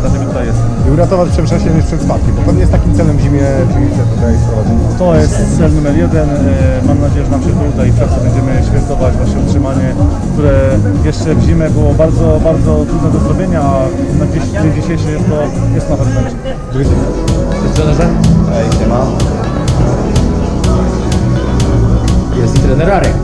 dlatego tutaj jest. I uratować Przemysza się przed spadkiem, bo to nie jest takim celem w zimie piłce tutaj sprowadzenia. To jest cel numer jeden. E, Mam nadzieję, że nam się to uda i w czerwcu będziemy świętować właśnie utrzymanie, które jeszcze w zimę było bardzo, bardzo trudne do zrobienia, a na dziś, dzień dzisiejszy jest to, jest to nawet mecz. Z trenerem? Ej, nie ma. Jest i trener Arek.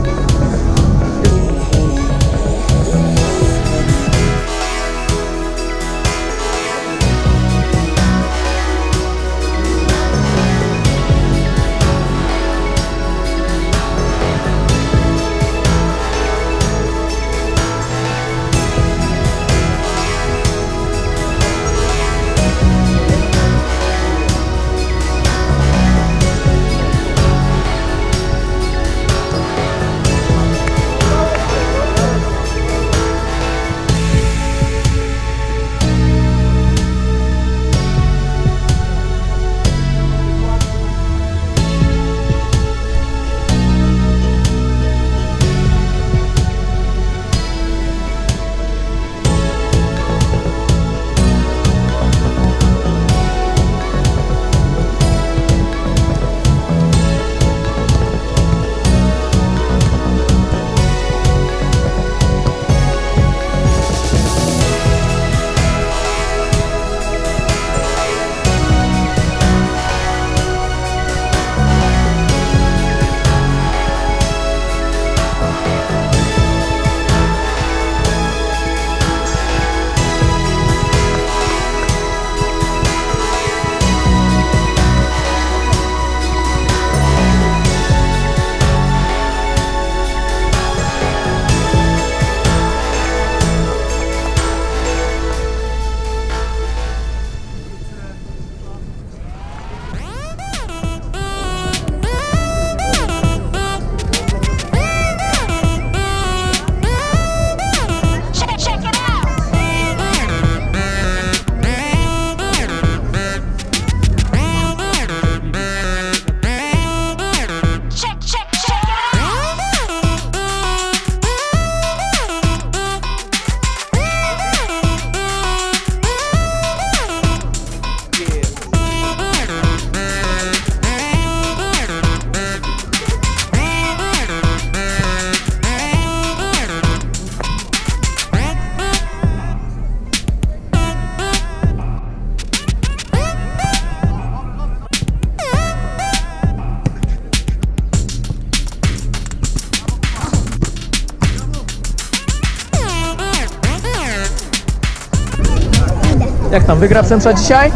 Jak tam, wygra Przemsza dzisiaj?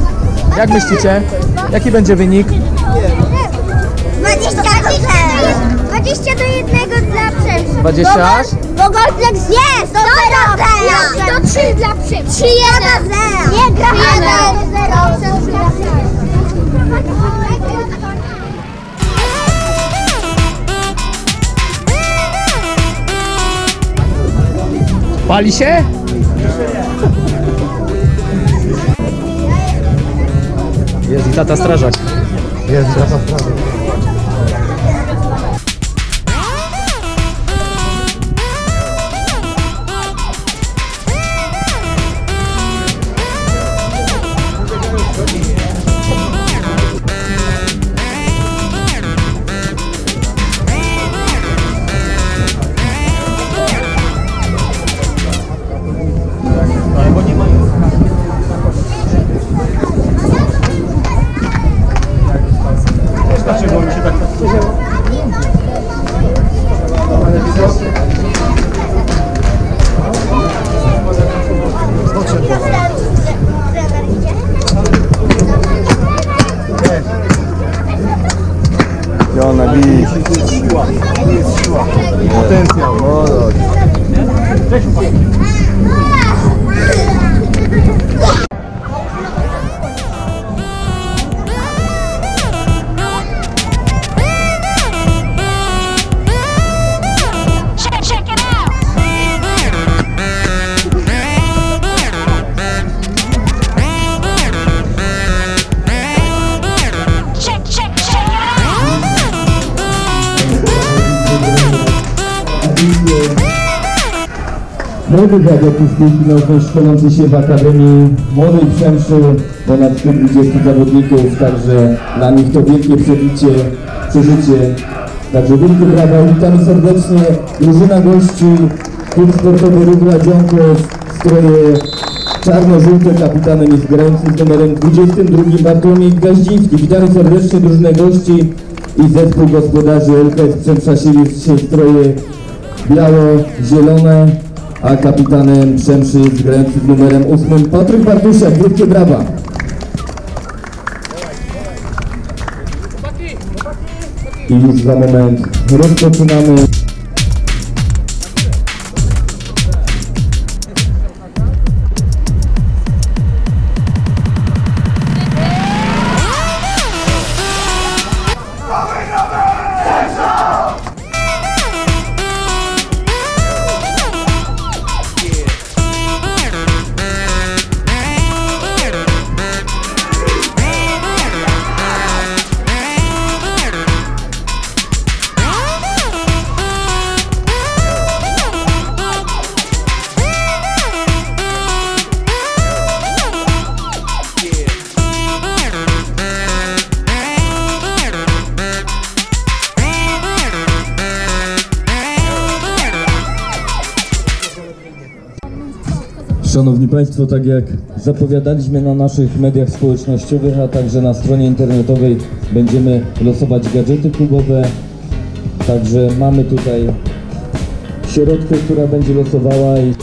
Jak myślicie? Jaki będzie wynik? 20 do 20 do 1 dla Przemysła. 20 aż? Bo Goldflex jest! Do 0 Do 3 dla Przemysła. 3 1 Nie gra 1 Pali się? Jest i tata strażak. Jest, Gracias. Młodych nożnej szkolących się w Akademii Młodej Przemszy, ponad 120 zawodników, także dla nich to wielkie przebicie, przeżycie. Także wielkie brawa, witamy serdecznie, drużyna gości, klub sportowy Rubla Dziąkow, stroje czarno-żółte, kapitanem jest grający z numerem 22 Bartłomiej Gaździński. Witamy serdecznie drużynę gości i zespół gospodarzy LKS Przemszasiewicz, dzisiaj stroje biało-zielone, a kapitanem Przemszy jest grający z numerem 8 Patryk Bartusiak. Wielkie brawa. I już za moment rozpoczynamy. Szanowni Państwo, tak jak zapowiadaliśmy na naszych mediach społecznościowych, a także na stronie internetowej będziemy losować gadżety klubowe. Także mamy tutaj środkę, która będzie losowała i